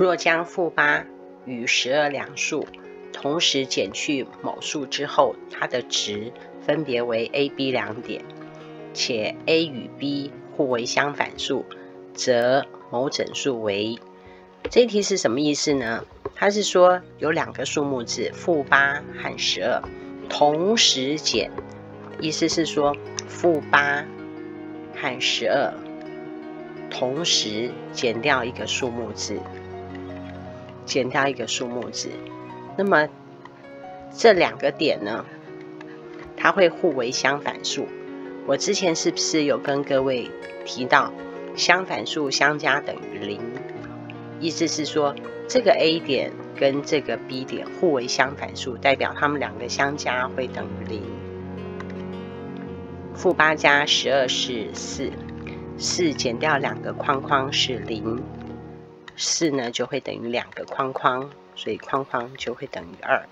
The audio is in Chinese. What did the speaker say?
若将负八与十二两数同时减去某数之后，它的值分别为 a、b 两点，且 a 与 b 互为相反数，则某整数为。这一题是什么意思呢？它是说有两个数目字负八和十二同时减，意思是说负八和十二同时减掉一个数目字，减掉一个数目字。那么这两个点呢，它会互为相反数。我之前是不是有跟各位提到，相反数相加等于零？意思是说，这个 A 点跟这个 B 点互为相反数，代表它们两个相加会等于零。负八加十二是四，四减掉两个框框是零，四呢就会等于两个框框，所以框框就会等于二。